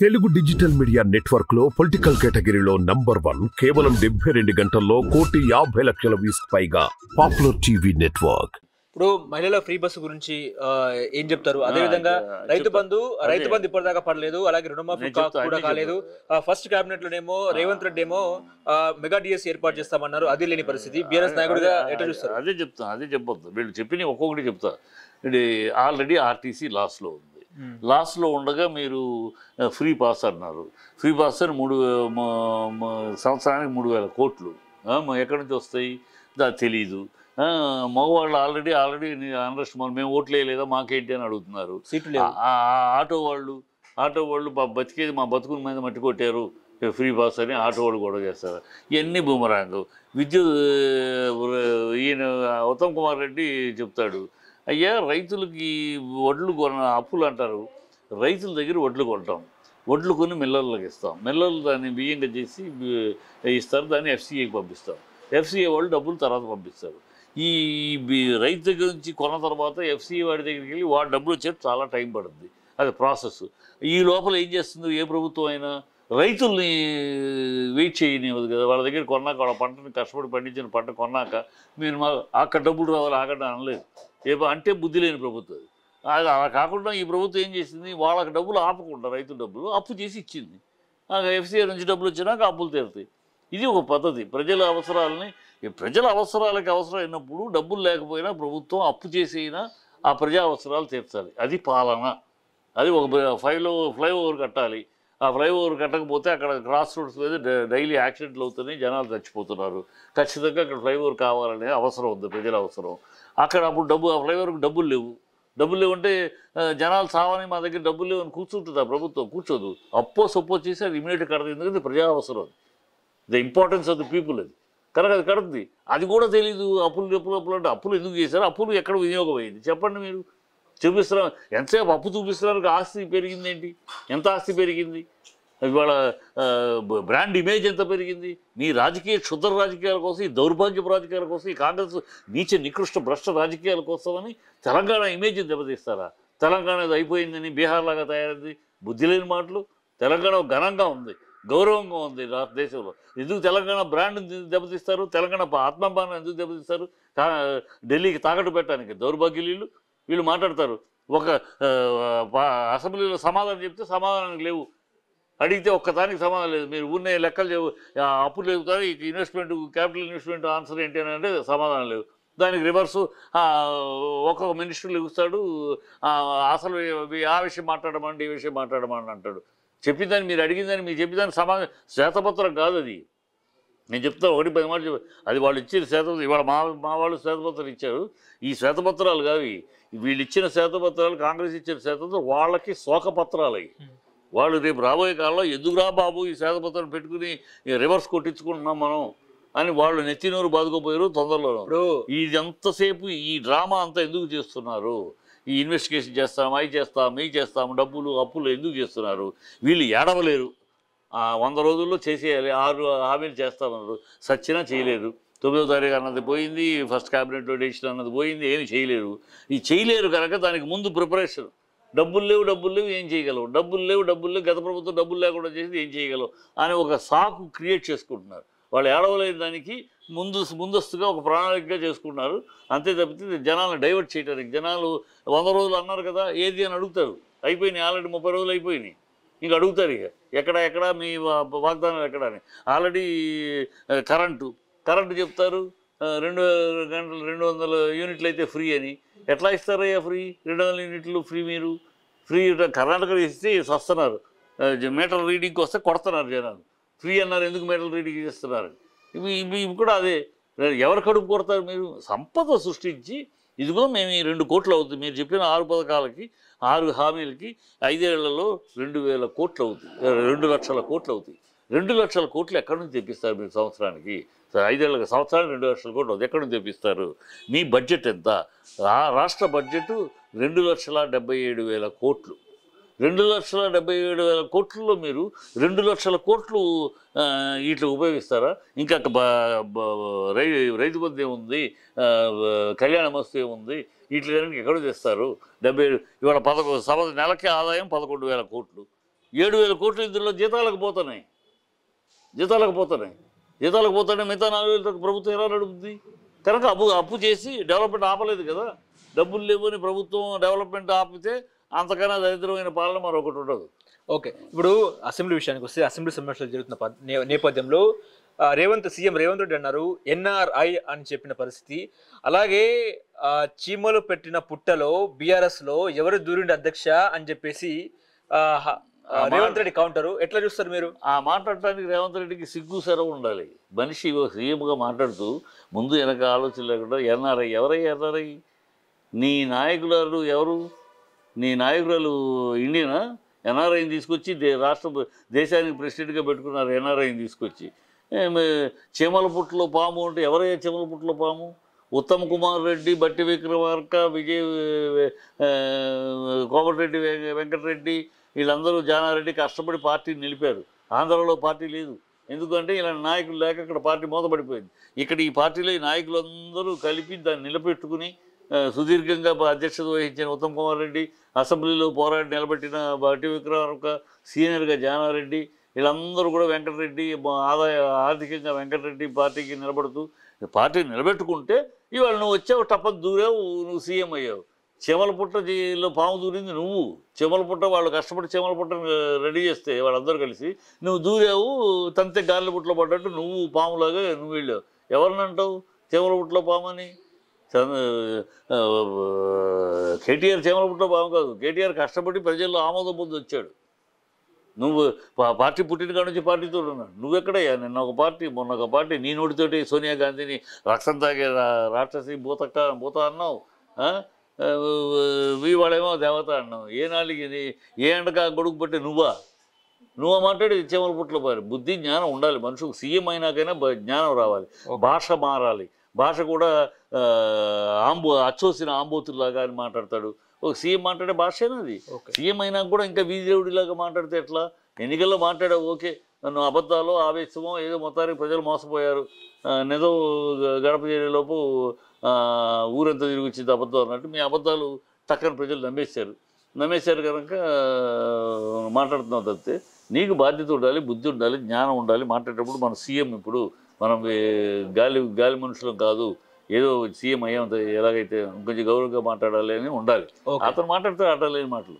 Telugu digital media నెట్వర్క్లో political కేటగిరీలో number one కేవలం డెబ్బై రెండు గంటల్లో కోటి యాభై లక్షల వ్యూస్ పైగా పాపులర్ టీవీ నెట్వర్క్. ఇప్పుడు మహిళల ఫ్రీ బస్సు గురించి ఏం చెప్తారు? అదే విధంగా రైతు. బంధు రైతు. బంధు ఇప్పటిదాకా పడలేదు అలాగే రుణమాఫీ కూడా కాలేదు. ఫస్ట్ కేబినెట్ లోనేమో రేవంత్ రెడ్డి ఏమో మెగా డిఎస్ ఏర్పాటు చేస్తామన్నారు. అది లేని పరిస్థితి. బిఆర్ఎస్ నాయకుడిగా ఎట్లా చూస్తారు? అదే చెప్తా అదే చెప్పొద్దు. వీళ్ళు చెప్పిన ఒక్కొక్కటి చెప్తా. ఇది ఆల్రెడీ ఆర్టీసీ లాస్లో ఉంది. లాస్ట్లో ఉండగా మీరు ఫ్రీ పాస్ అన్నారు. ఫ్రీ పాస్ అని మూడు సంవత్సరానికి మూడు వేల కోట్లు. ఎక్కడి నుంచి వస్తాయి? దా తెలీదు. మగవాళ్ళు ఆల్రెడీ ఆల్రెడీ అనరెస్ట్ మేము ఓట్లు వేయలేదా? మాకేంటి అని అడుగుతున్నారు. ఆటో వాళ్ళు ఆటో వాళ్ళు బతికేది మా బతుకుల మీద మట్టి కొట్టారు. ఫ్రీ పాస్ అని ఆటో వాళ్ళు గొడవ చేస్తారు. ఇవన్నీ బూమరాంగ్. విద్యుత్ ఈయన ఉత్తమ్ కుమార్ రెడ్డి చెప్తాడు. అయ్యా రైతులకి వడ్లు కొన అప్పులు అంటారు. రైతుల దగ్గర వడ్లు కొంటాం. వడ్లు కొని మిల్లర్లకు ఇస్తాం. మిల్లర్లు దాన్ని బియ్యంగా చేసి ఇస్తారు. దాన్ని ఎఫ్సీఏకి పంపిస్తాం. ఎఫ్సీఏ వాళ్ళు డబ్బులు తర్వాత పంపిస్తారు. ఈ రైతు దగ్గర నుంచి కొన్న తర్వాత ఎఫ్సీఏ వాడి దగ్గరికి వెళ్ళి వాడి డబ్బులు వచ్చేది చాలా టైం పడుతుంది అది ప్రాసెస్. ఈ లోపల ఏం చేస్తుంది? ఏ ప్రభుత్వం అయినా రైతుల్ని వెయిట్ చేయనివ్వదు కదా. వాళ్ళ దగ్గర కొన్నాక వాళ్ళ పంటని కష్టపడి పండించిన పంట కొన్నాక మీరు మా అక్కడ డబ్బులు రావాలి ఆగడం అనలేదు. రేపు అంటే బుద్ధి లేని ప్రభుత్వం అది. అలా కాకుండా ఈ ప్రభుత్వం ఏం చేసింది? వాళ్ళకి డబ్బులు ఆపకుండా రైతు డబ్బులు అప్పు చేసి ఇచ్చింది. ఎఫ్సీఐ నుంచి డబ్బులు వచ్చినాక అప్పులు తీరుతాయి. ఇది ఒక పద్ధతి. ప్రజల అవసరాలని ఈ ప్రజల అవసరాలకి అవసరం అయినప్పుడు డబ్బులు లేకపోయినా ప్రభుత్వం అప్పు చేసి అయినా ఆ ప్రజా అవసరాలు తీర్చాలి. అది పాలన. అది ఒక ఫైవ్లో ఫ్లైఓవర్ కట్టాలి. ఆ ఫ్లైఓవర్ కట్టకపోతే అక్కడ క్రాస్ రోడ్స్ మీద డైలీ యాక్సిడెంట్లు అవుతున్నాయి జనాలు చచ్చిపోతున్నారు. ఖచ్చితంగా అక్కడ ఫ్లైఓవర్ కావాలనే అవసరం ఉంది ప్రజల అవసరం. అక్కడ అప్పుడు డబ్బు ఆ ఫ్లైఓవర్కి డబ్బులు లేవు. డబ్బులు లేవంటే జనాలు సావని మా దగ్గర డబ్బులు లేవని కూర్చుంటుంది ఆ ప్రభుత్వం కూర్చోదు. అప్పో సొప్పో చేసి అది ఇమీడియట్ కడదు ఎందుకంటే ప్రజా అవసరం అది. The importance of the people అది. కనుక అది కడుతుంది అది కూడా తెలీదు అప్పులు అప్పులు అప్పులు అంటే అప్పులు ఎందుకు చేశారు? అప్పులు ఎక్కడ వినియోగం అయింది? చెప్పండి మీరు. చూపిస్తున్నాం ఎంతసేపు అప్పు చూపిస్తున్నారు ఆస్తి పెరిగిందేంటి? ఎంత ఆస్తి పెరిగింది? ఇవాళ బ్రాండ్ ఇమేజ్ ఎంత పెరిగింది? మీ రాజకీయ క్షుద్ర రాజకీయాల కోసం ఈ దౌర్భాగ్యపు రాజకీయాల కోసం ఈ కాంగ్రెస్ నీచ నికృష్ట భ్రష్ట రాజకీయాల కోసమని తెలంగాణ ఇమేజ్ దెబ్బతీస్తారా? తెలంగాణ ఇది అయిపోయిందని బీహార్ లాగా తయారైంది. బుద్ధి లేని మాటలు. తెలంగాణ ఘనంగా ఉంది. గౌరవంగా ఉంది దేశంలో. ఎందుకు తెలంగాణ బ్రాండ్ దెబ్బతీస్తారు? తెలంగాణ ఆత్మాభిమానం ఎందుకు దెబ్బతీస్తారు? ఢిల్లీకి తాకట్టు పెట్టడానికి దౌర్భాగ్యులు వీళ్ళు మాట్లాడతారు. ఒక అసెంబ్లీలో సమాధానం చెప్తే సమాధానం లేవు. అడిగితే ఒక్కదానికి సమాధానం లేదు. మీరు ఉన్న లెక్కలు అప్పులు లేవుతారు ఈ ఇన్వెస్ట్మెంట్ క్యాపిటల్ ఇన్వెస్ట్మెంట్ ఆన్సర్ ఏంటి అని అంటే సమాధానం లేవు దానికి రివర్సు ఒక్కొక్క మినిస్టర్ లెగుస్తాడు అసలు ఆ విషయం మాట్లాడమండి ఈ విషయం మాట్లాడమని అంటాడు. చెప్పిందని మీరు అడిగిందని మీరు చెప్పిందని సమాధానం శ్వేతపత్రం కాదు అది. నేను చెప్తా ఒకటి పది మాట చెప్ప- అది వాళ్ళు ఇచ్చిన శ్వేతపత్రం ఇవాళ మా మా వాళ్ళు శ్వేతపత్రాలు ఇచ్చారు. ఈ శ్వేతపత్రాలు కావు. వీళ్ళు ఇచ్చిన శ్వేతపత్రాలు కాంగ్రెస్ ఇచ్చిన శ్వేతపత్రం వాళ్ళకి శోకపత్రాలు అవి వాళ్ళు రేపు రాబోయే కాలంలో ఎందుకురా బాబు ఈ శ్వేతపత్రం పెట్టుకుని రివర్స్ కొట్టించుకుంటున్నాం మనం? అని వాళ్ళు నెత్తినూరు బాదుకోపోయారు తొందరలో ఇప్పుడు ఇది ఎంతసేపు ఈ డ్రామా అంతా ఎందుకు చేస్తున్నారు? ఈ ఇన్వెస్టిగేషన్ చేస్తాం అవి చేస్తాం ఇవి చేస్తాం డబ్బులు అప్పులు ఎందుకు చేస్తున్నారు? వీళ్ళు ఏడవలేరు. వంద రోజుల్లో చేసేయాలి. ఆరు హామీలు చేస్తామన్నారు. సచ్చినా చేయలేరు తొమ్మిదో తారీఖు అన్నది పోయింది ఫస్ట్ క్యాబినెట్లో డెసిషన్ అన్నది పోయింది ఏమి చేయలేరు. ఈ చేయలేరు కనుక దానికి ముందు ప్రిపరేషన్. డబ్బులు లేవు డబ్బులు లేవు ఏం చేయగలవు? డబ్బులు లేవు డబ్బులు లేవు గత ప్రభుత్వం డబ్బులు లేకుండా చేసింది ఏం చేయగలవు? అని ఒక సాకు క్రియేట్ చేసుకుంటున్నారు. వాళ్ళు ఏడవలేని దానికి ముందు ముందస్తుగా ఒక ప్రణాళికగా చేసుకుంటున్నారు. అంతే తప్పితే జనాలను డైవర్ట్ చేయడానికి జనాలు వంద రోజులు అన్నారు కదా ఏది అని అడుగుతారు. అయిపోయినాయి ఆల్రెడీ ముప్పై రోజులు అయిపోయినాయి. ఇంక అడుగుతారు ఇక. ఎక్కడ ఎక్కడ మీ వాగ్దానాలు వాగ్దానం ఎక్కడ అని. Already current. కరెంటు చెప్తారు రెండు గంటలు రెండు వందల యూనిట్లు అయితే ఫ్రీ అని. ఎట్లా ఇస్తారయ్యా ఫ్రీ? రెండు వందల యూనిట్లు ఫ్రీ మీరు? ఫ్రీ కర్ణాటక ఇస్తే వస్తున్నారు. మీటర్ రీడింగ్కి వస్తే కొడుతున్నారు జనాలు. ఫ్రీ అన్నారు ఎందుకు మీటర్ రీడింగ్ చేస్తున్నారు? ఇవి ఇవి కూడా అదే. ఎవరు కడుపు కొడతారు మీరు? సంపద సృష్టించి ఇదిగో మేము ఈ రెండు కోట్లు అవుతుంది మీరు చెప్పిన ఆరు పథకాలకి ఆరు హామీలకి ఐదేళ్ళలో రెండు వేల కోట్లు అవుతుంది రెండు లక్షల కోట్లు అవుతాయి రెండు లక్షల కోట్లు ఎక్కడి నుంచి తెప్పిస్తారు మీరు సంవత్సరానికి? ఐదేళ్ళకి సంవత్సరానికి రెండు లక్షల కోట్లు అవుతుంది ఎక్కడి నుంచి తెప్పిస్తారు? మీ బడ్జెట్ ఎంత? రాష్ట్ర బడ్జెట్ రెండు లక్షల డెబ్బై ఏడు వేల కోట్లు. రెండు లక్షల డెబ్బై ఏడు వేల కోట్లలో మీరు రెండు లక్షల కోట్లు ఇట్లా వీటిలో ఉపయోగిస్తారా? ఇంకా రై రైతు బంధు ఏముంది? కళ్యాణ మస్తు ఏముంది? వీటి కనుక ఎక్కడ తెస్తారు? డెబ్బై ఏడు ఇవాళ పదకొ సంవత్సరం నెలకి ఆదాయం పదకొండు వేల కోట్లు. ఏడు వేల కోట్లు ఇందులో జీతాలకు పోతున్నాయి. జీతాలకు పోతున్నాయి. జీతాలకు పోతానే మిగతా నాలుగు వేల ప్రభుత్వం ఎలా నడుపుతుంది కనుక అప్పు అప్పు చేసి డెవలప్మెంట్ ఆపలేదు కదా? డబ్బులు లేవని ప్రభుత్వం డెవలప్మెంట్ ఆపితే అంతకన్నా దరిద్రమైన పాలన మరొకటి ఉండదు. ఓకే. ఇప్పుడు అసెంబ్లీ విషయానికి వస్తే అసెంబ్లీ సమావేశాలు జరుగుతున్న నేపథ్యంలో రేవంత్ సీఎం రేవంత్ రెడ్డి అన్నారు ఎన్ఆర్ఐ అని చెప్పిన పరిస్థితి. అలాగే చీమలు పెట్టిన పుట్టలో బీఆర్ఎస్లో ఎవరు దూరిండి అధ్యక్ష అని చెప్పేసి రేవంత్ రెడ్డి కౌంటర్. ఎట్లా చూస్తారు మీరు? ఆ మాట్లాడటానికి రేవంత్ రెడ్డికి సిగ్గు సెరవు ఉండాలి. మనిషి సీఎంగా మాట్లాడుతూ ముందు వెనక ఆలోచన లేకుండా ఎన్ఆర్ఐ ఎవరై ఎన్ఆర్ఐ? నీ నాయకురాలు ఎవరు? నీ నాయకురాలు ఇండియన్? ఎన్ఆర్ఐని తీసుకొచ్చి దే రాష్ట్ర దేశానికి ప్రెసిడెంట్గా పెట్టుకున్నారు ఎన్ఆర్ఐని తీసుకొచ్చి. చీమల పుట్టలో పాము అంటే ఎవరయ్యా చీమల పుట్లో పాము? ఉత్తమ్ కుమార్ రెడ్డి బట్టి విక్రమార్క విజయ్ కోమటిరెడ్డి వెంకటరెడ్డి వీళ్ళందరూ జానారెడ్డి కష్టపడి పార్టీని నిలిపారు. ఆంధ్రలో పార్టీ లేదు. ఎందుకంటే ఇలా నాయకులు లేక ఇక్కడ పార్టీ మూతపడిపోయింది. ఇక్కడ ఈ పార్టీలో ఈ నాయకులందరూ కలిపి దాన్ని నిలబెట్టుకుని సుదీర్ఘంగా అధ్యక్షత వహించిన ఉత్తమ్ కుమార్ రెడ్డి అసెంబ్లీలో పోరాడి నిలబెట్టిన భట్టి విక్రమార్క సీనియర్గా జానారెడ్డి వీళ్ళందరూ కూడా వెంకటరెడ్డి ఆదాయ ఆర్థికంగా వెంకటరెడ్డి పార్టీకి నిలబడుతూ పార్టీ నిలబెట్టుకుంటే ఇవాళ నువ్వు వచ్చావు టప్పని దూరావు నువ్వు సీఎం అయ్యావు. చెమల పుట్ట పాము దూరింది నువ్వు. చెమల పుట్ట వాళ్ళు కష్టపడి చెమల పుట్ట రెడీ చేస్తే వాళ్ళందరూ కలిసి నువ్వు దూరావు తంతే గాలి పుట్టలో పడ్డట్టు నువ్వు పాములాగా నువ్వు వెళ్ళావు. ఎవరిని అంటావు? చెమల పుట్టలో పామని కేటీఆర్ చెమల పుట్టలో పాము కాదు. కేటీఆర్ కష్టపడి ప్రజల్లో ఆమోదం పొంది వచ్చాడు. నువ్వు పార్టీ పుట్టిన కాడ నుంచి పార్టీతో ఉన్నాడు నువ్వెక్కడయ్యా? నిన్న ఒక పార్టీ మొన్న ఒక పార్టీ. నీ నోటితోటి సోనియా గాంధీని రక్తం తాగే రాక్షసి భూతక్క భూత అన్నావు. ఆ? ఆ, వీ వాళ్ళేమో దేవత అన్నావు. ఏ నాలుగు ఏ ఎండక గొడుగు పట్టి నువ్వా? నువ్వు మాట్లాడి చెమల పుట్ల పారి బుద్ధి జ్ఞానం ఉండాలి. మనుషుకు సీఎం అయినాకైనా జ్ఞానం రావాలి. భాష మారాలి. భాష కూడా ఆంబో అచ్చోసిన ఆంబోతులాగా అని మాట్లాడతాడు. ఒక సీఎం మాట్లాడే భాషేనా అది? సీఎం అయినా కూడా ఇంకా వీధిదేవుడిలాగా మాట్లాడితే ఎట్లా? ఎన్నికల్లో మాట్లాడావు ఓకే. నన్ను అబద్ధాలు ఆవేశమో ఏదో మొత్తానికి ప్రజలు మోసపోయారు. నిజం గడప చేరేలోపు ఊరంతా తిరిగి వచ్చింది అబద్ధం అన్నట్టు మీ అబద్ధాలు టక్కన ప్రజలు నమ్మేశారు. నమ్మేశారు కనుక ఆ, మాట్లాడుతున్నావు తప్పితే నీకు బాధ్యత ఉండాలి బుద్ధి ఉండాలి జ్ఞానం ఉండాలి. మాట్లాడేటప్పుడు మన సీఎం ఇప్పుడు మనం గాలి గాలి మనుషులం కాదు. ఏదో సీఎం అయ్యాం ఎలాగైతే కొంచెం గౌరవంగా మాట్లాడాలి అని ఉండాలి ఓకే అతను మాట్లాడితే ఆటలేని మాటలు